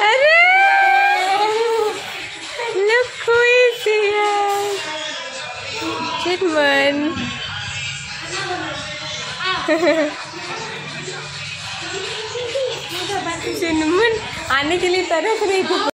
अरे! look चिटमन आने के लिए तरफ़ नहीं थी।